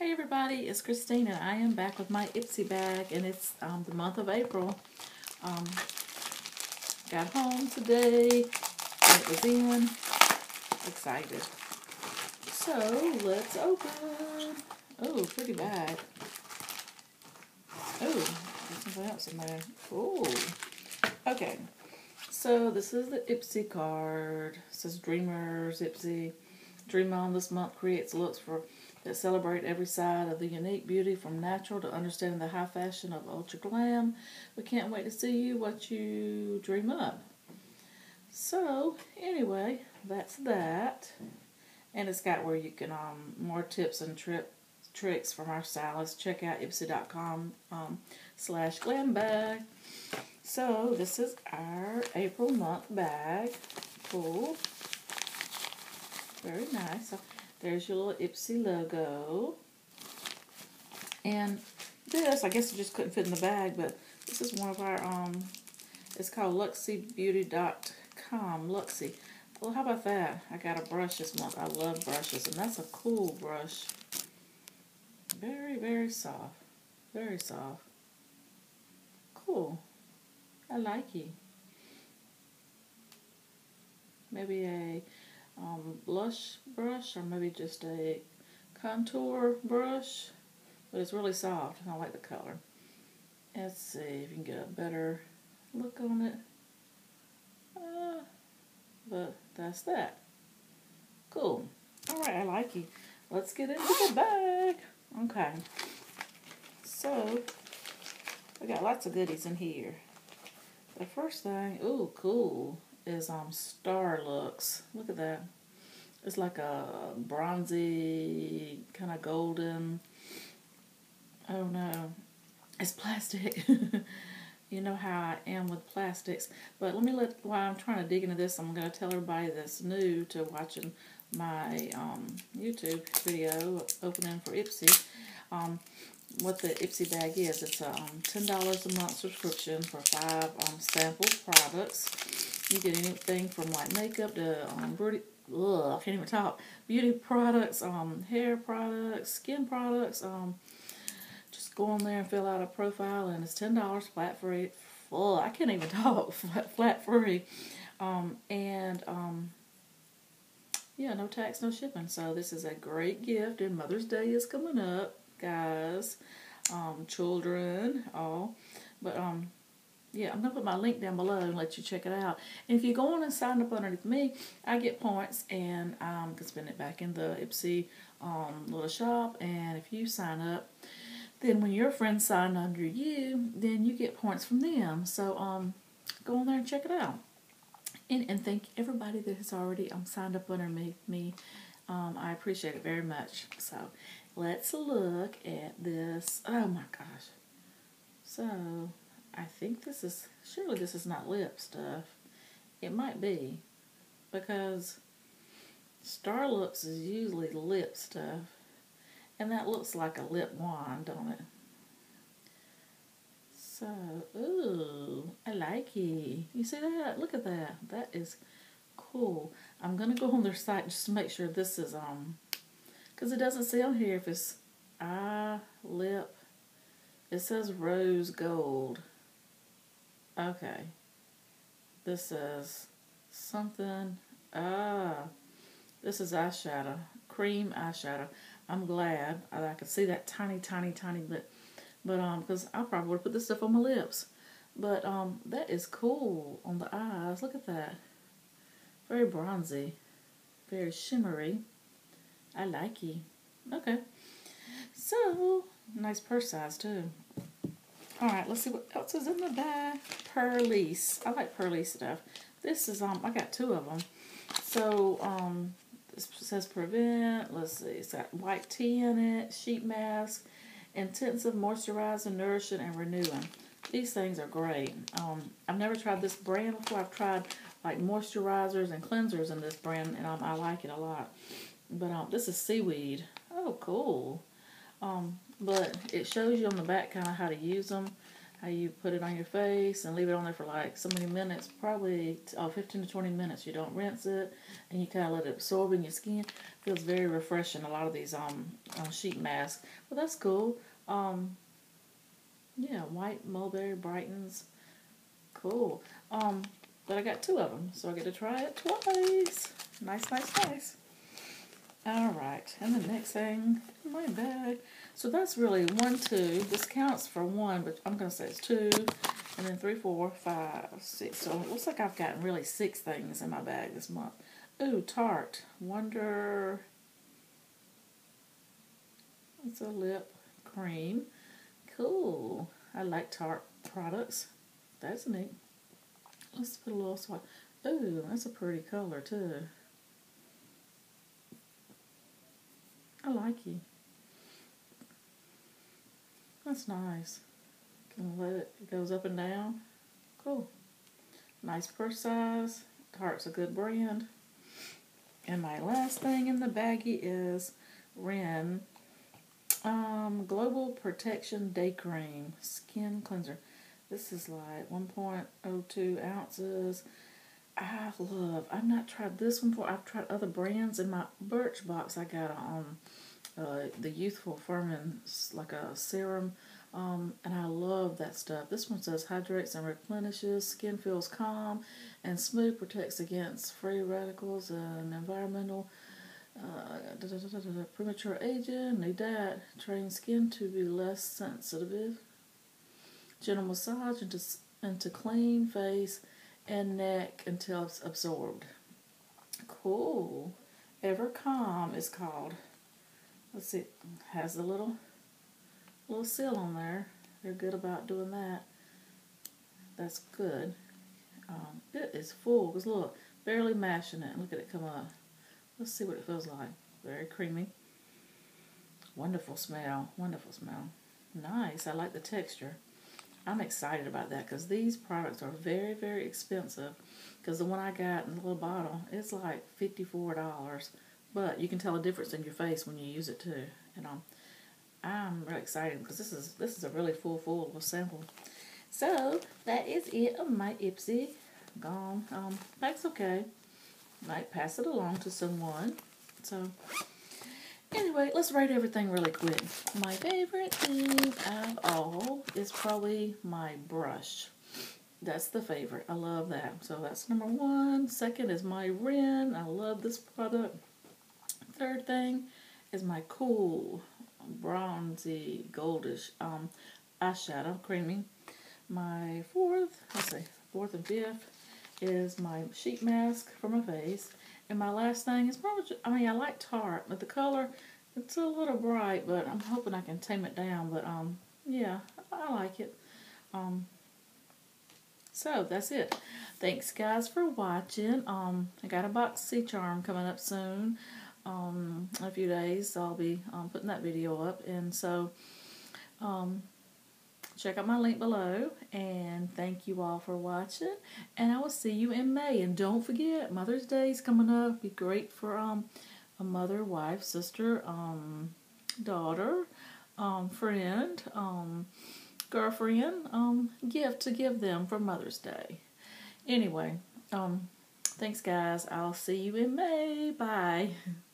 Hey everybody, it's Christine and I am back with my Ipsy bag and it's um, the month of April. Um, got home today and it was in. Excited. So let's open. Oh, pretty bad. Oh, something else in there. Oh. Okay. So this is the Ipsy card. It says Dreamers, Ipsy. Dream On this month creates looks for that celebrate every side of the unique beauty from natural to understanding the high fashion of ultra glam. We can't wait to see you what you dream up. So anyway, that's that. And it's got where you can um more tips and trip tricks from our stylists. Check out ipsy.com um, slash glam bag. So this is our April month bag. Cool. Very nice. There's your little Ipsy logo. And this, I guess it just couldn't fit in the bag, but this is one of our, um, it's called LuxieBeauty.com. Luxie. Well, how about that? I got a brush this month. I love brushes, and that's a cool brush. Very, very soft. Very soft. Cool. I like it. Maybe a um, blush brush or maybe just a contour brush. But it's really soft and I like the color. Let's see if you can get a better look on it. Uh, but that's that. Cool. Alright, I like you. Let's get into the bag. Okay. So, we got lots of goodies in here. The first thing, ooh, cool is um Starlooks. Look at that. It's like a bronzy, kind of golden. Don't know. It's plastic. you know how I am with plastics. But let me let, while I'm trying to dig into this, I'm going to tell everybody that's new to watching my um, YouTube video, Opening for Ipsy, um, what the Ipsy bag is. It's a um, $10 a month subscription for five um, sample products. You get anything from like makeup to um, beauty, ugh, I can't even talk. Beauty products, um, hair products, skin products. Um, just go on there and fill out a profile, and it's ten dollars flat free. Ugh, I can't even talk flat, flat free. Um, and um, yeah, no tax, no shipping. So this is a great gift, and Mother's Day is coming up, guys. Um, children, all, but um, yeah, I'm going to put my link down below and let you check it out. And if you go on and sign up underneath me, I get points and I um, can spend it back in the Ipsy um, little shop. And if you sign up, then when your friends sign under you, then you get points from them. So um, go on there and check it out. And, and thank everybody that has already um, signed up under me. me. Um, I appreciate it very much. So let's look at this. Oh my gosh. So I think this is, surely this is not lip stuff. It might be, because Starlooks is usually lip stuff. And that looks like a lip wand, don't it? So, ooh, I like it. You see that? Look at that. That is cool. I'm going to go on their site just to make sure this is, um, because it doesn't say on here if it's eye, lip. It says rose gold. Okay. This is something. Ah. This is eyeshadow. Cream eyeshadow. I'm glad I could see that tiny, tiny, tiny bit. But, um, because I probably would put this stuff on my lips. But, um, that is cool on the eyes. Look at that. Very bronzy. Very shimmery. I like it. Okay. So, nice purse size, too. Alright, let's see what else is in the bag. Purlisse. I like Purlisse stuff. This is, um, I got two of them. So, um, this says prevent. Let's see. It's got white tea in it, sheet mask, intensive moisturizing, nourishing, and renewing. These things are great. Um, I've never tried this brand before. I've tried like moisturizers and cleansers in this brand, and um, I like it a lot. But um, this is seaweed. Oh, cool. Um, but it shows you on the back kind of how to use them, how you put it on your face and leave it on there for like so many minutes, probably oh, 15 to 20 minutes. You don't rinse it and you kind of let it absorb in your skin. Feels very refreshing, a lot of these um, uh, sheet masks. Well, that's cool. Um, yeah, white mulberry brightens. Cool. Um, but I got two of them, so I get to try it twice. Nice, nice, nice. All right, and the next thing, my bag. So that's really one, two. This counts for one, but I'm going to say it's two, and then three, four, five, six. So it looks like I've gotten really six things in my bag this month. Ooh, Tarte. Wonder... It's a lip cream. Cool. I like Tarte products. That's neat. Let's put a little swatch. Ooh, that's a pretty color too. I like you. That's nice. Can let it, it goes up and down. Cool. Nice purse size. Tarte's a good brand. And my last thing in the baggie is Ren um, Global Protection Day Cream Skin Cleanser. This is like 1.02 ounces. I love, I've not tried this one before. I've tried other brands. In my Birchbox, I got on uh, the Youthful Firming, like a serum, um, and I love that stuff. This one says hydrates and replenishes, skin feels calm and smooth, protects against free radicals and environmental uh, da, da, da, premature aging, need that, train skin to be less sensitive, gentle massage into, into clean face and neck until it's absorbed. Cool. Evercalm is called let's see, has a little little seal on there. They're good about doing that. That's good. Um, it is full because look, barely mashing it. Look at it come up. Let's see what it feels like. Very creamy. Wonderful smell. Wonderful smell. Nice. I like the texture. I'm excited about that because these products are very, very expensive. Because the one I got in the little bottle, it's like $54. But you can tell a difference in your face when you use it too. And um, I'm really excited because this is this is a really full, full sample. So that is it of my Ipsy. Gone. Um, that's okay. Might pass it along to someone. So anyway, let's rate everything really quick. My favorite thing of all is probably my brush. That's the favorite. I love that. So that's number one. Second is my Ren. I love this product. Third thing is my cool bronzy goldish um, eyeshadow, creamy. My fourth, let's see, fourth and fifth is my sheet mask for my face. And my last thing is probably, just, I mean, I like Tarte, but the color, it's a little bright, but I'm hoping I can tame it down. But, um, yeah, I like it. Um, so, that's it. Thanks, guys, for watching. Um, I got a BoxyCharm coming up soon um, a few days. I'll be um, putting that video up. And so, um, check out my link below. And thank you all for watching. And I will see you in May. And don't forget, Mother's Day is coming up. Be great for um, a mother, wife, sister, um, daughter, um, friend, um, girlfriend, um, gift to give them for Mother's Day. Anyway, um, thanks guys. I'll see you in May. Bye.